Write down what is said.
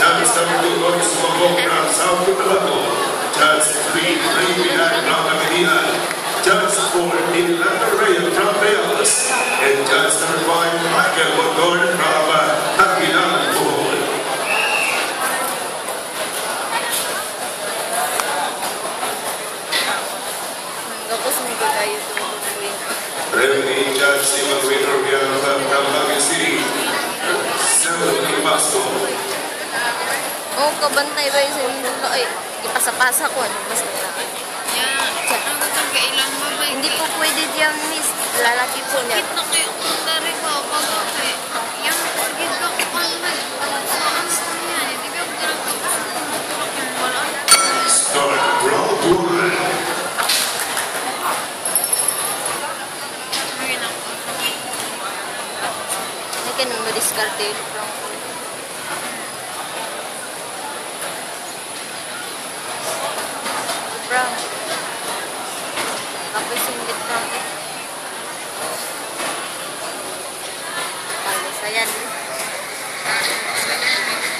Chami samudungo sumabokra saukutabako. Medina. Chats for in landaraya. And chats survive Michael Motor Prabha Takilan Kohol. Reuni chats Simon Vitor Kabantay ba yung sindang lo? Ay, ipasa-pasa ko. Ano, basta na. Yan. Ang itong kailang mabay. Hindi po pwede diyan, miss. Lalaki po niya. Sakit na kayo kung dari ko. Pagkakay. Yan. Sakit ka ko pa naman. Saan sa yan? Hindi ka ko ganang kapag wala. Start round one. Ayun ako. Hindi ka madiskarte yun. Brown. Tapos singgit brown eh. Palis, ayan. Diyan